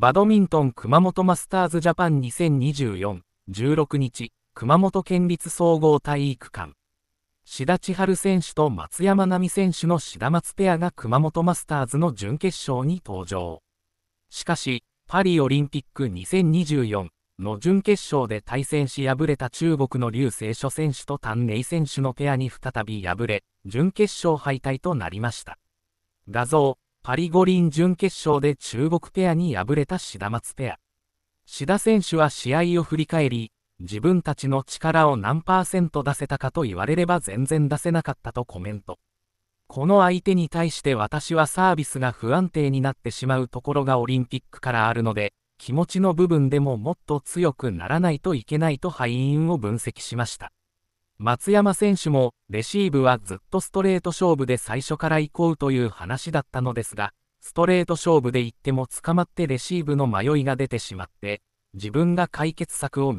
バドミントン熊本マスターズジャパン2024、16日、熊本県立総合体育館。志田千春選手と松山奈美選手の志田松ペアが熊本マスターズの準決勝に登場。しかし、パリオリンピック2024の準決勝で対戦し敗れた中国の劉清書選手と丹寧選手のペアに再び敗れ、準決勝敗退となりました。画像、パリ五輪準決勝で中国ペアに敗れた志田松ペア。志田選手は試合を振り返り、自分たちの力を何パーセント出せたかと言われれば全然出せなかったとコメント。この相手に対して私はサービスが不安定になってしまうところがオリンピックからあるので、気持ちの部分でももっと強くならないといけないと敗因を分析しました。松山選手も、レシーブはずっとストレート勝負で最初から行こうという話だったのですが、ストレート勝負で行っても捕まってレシーブの迷いが出てしまって、自分が解決策を